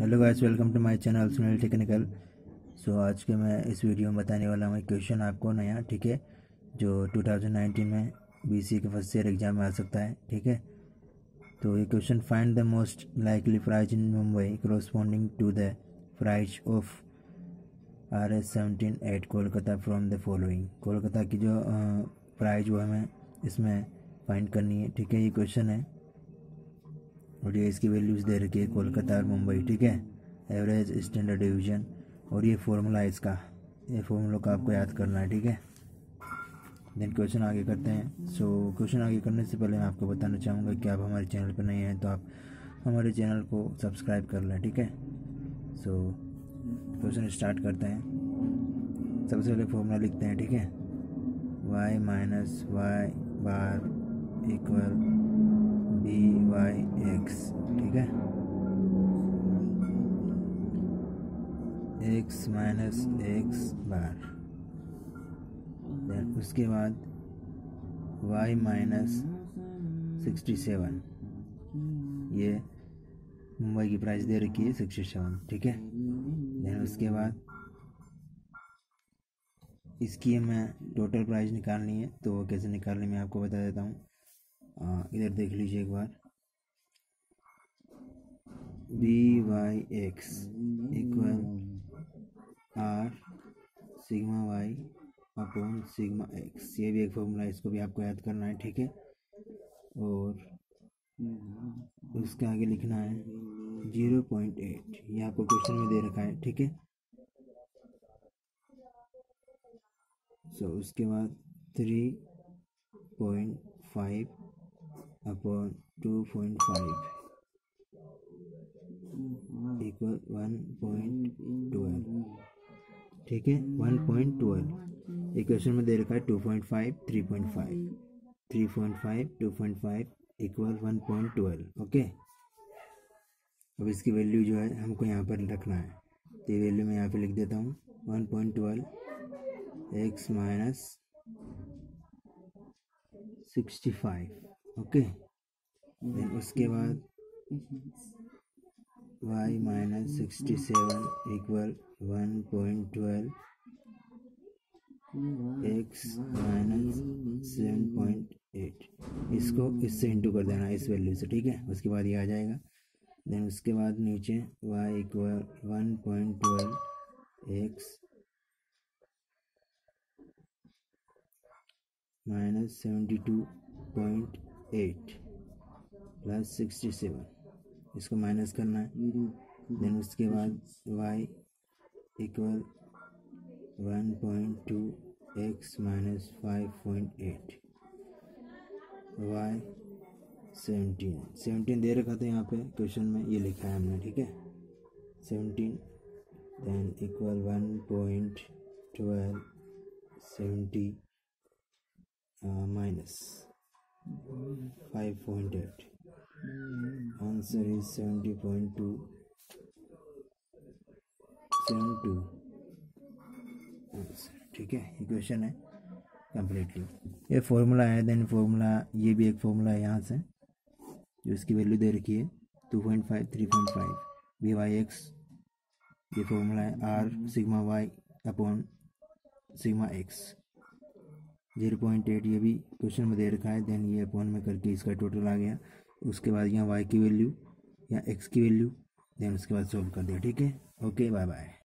Hello guys welcome to my channel Sunil technical so आज के मैं इस वीडियो में बताने वाला हूँ क्वेश्चन आपको नया, ठीक है? जो 2019 में बीसी के फ़र्स्ट ईयर एग्ज़ाम में आ सकता है, ठीक है? तो ये question find the most likely price in Mumbai corresponding to the price of R S seventeen at Kolkata from the following Kolkata की जो प्राइज वो हमें इसमें फाइंड करनी है, ठीक है? ये क्वेश्चन है। और ये इसकी वैल्यूज़ दे रखी है कोलकाता और मुंबई ठीक है? एवरेज स्टैंडर्ड डिवीज़न और ये फॉर्मूला है इसका। ये फॉर्मूला का आपको याद करना है ठीक है? देन क्वेश्चन आगे करते हैं। सो so, क्वेश्चन आगे करने से पहले मैं आपको बताना चाहूँगा कि आप हमारे चैनल पर नहीं हैं तो आप हमारे चैनल को सब्सक्राइब कर लें ठीक है? सो क्वेश्चन स्टार्ट करते हैं। सबसे पहले फॉर्मूला लिखते हैं ठीक है? Y minus Y bar equal B Y X ठीक है? X minus X bar then उसके बाद वाई माइनस सिक्सटी सेवन ये मुंबई की प्राइस दे रखी है सिक्सटी सेवन ठीक है? देन उसके बाद इसकी मैं टोटल प्राइस निकालनी है तो वो कैसे निकालनी मैं आपको बता देता हूँ। इधर देख लीजिए एक बार। B Y X equal R sigma Y upon sigma X ये भी एक फॉर्मूला है, इसको भी आपको याद करना है, ठीक है? और उसके आगे लिखना है ज़ीरो पॉइंट एट ये आपको क्वेश्चन में दे रखा है, ठीक है? सो उसके बाद three point five point five equal one point twelve ठीक है? वन पॉइंट ट्वेल्व इक्वेशन में दे रखा है two point five three point five three point five two point five equal one point twelve okay अब इसकी वैल्यू जो है हमको यहाँ पर रखना है। तो ये वैल्यू मैं यहाँ पे लिख देता हूँ। One point twelve X minus sixty five okay. Then उसके बाद y minus sixty seven equal one point twelve X minus seven point eight इसको इससे इंटू कर देना इस वैल्यू से, ठीक है? उसके बाद ये आ जाएगा। देन उसके बाद नीचे y equal one point twelve X minus seventy two point eight plus sixty seven. इसको माइनस करना है। देन उसके बाद Y equal one point two X minus five point eight Y seventeen seventeen दे रखा था यहाँ पे क्वेश्चन में, ये लिखा है हमने, ठीक है? Seventeen then equal one point twelve seventy minus 5.8 answer is 70.2 72 answer ठीक है? ये क्वेश्चन है. कम्प्लीटली ये फॉर्मूला है देन फॉर्मूला ये भी एक फॉर्मूला है यहाँ से, जो इसकी वैल्यू दे रखी है two point five three point five B Y X ये फॉर्मूला है R sigma Y upon sigma X zero point eight ये भी क्वेश्चन में दे रखा है। देन ये अपॉन में करके इसका टोटल आ गया। उसके बाद यहाँ वाई की वैल्यू या एक्स की वैल्यू देन उसके बाद सॉल्व कर दिया। ठीक है? Okay bye bye